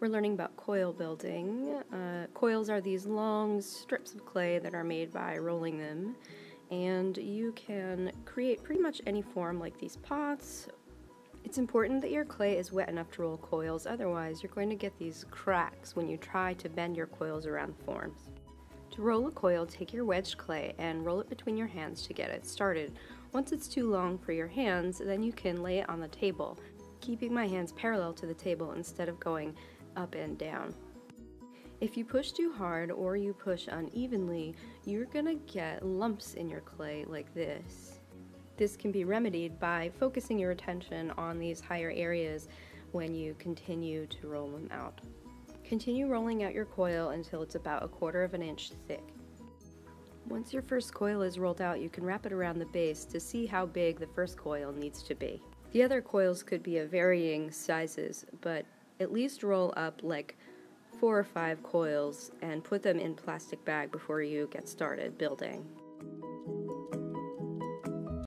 We're learning about coil building. Uh, coils are these long strips of clay that are made by rolling them, and you can create pretty much any form like these pots. It's important that your clay is wet enough to roll coils, otherwise you're going to get these cracks when you try to bend your coils around forms. To roll a coil, take your wedged clay and roll it between your hands to get it started. Once it's too long for your hands, then you can lay it on the table, keeping my hands parallel to the table instead of going up and down. If you push too hard or you push unevenly, you're gonna get lumps in your clay like this. This can be remedied by focusing your attention on these higher areas when you continue to roll them out. Continue rolling out your coil until it's about a quarter of an inch thick. Once your first coil is rolled out, you can wrap it around the base to see how big the first coil needs to be. The other coils could be of varying sizes, but at least roll up like four or five coils and put them in plastic bag before you get started building.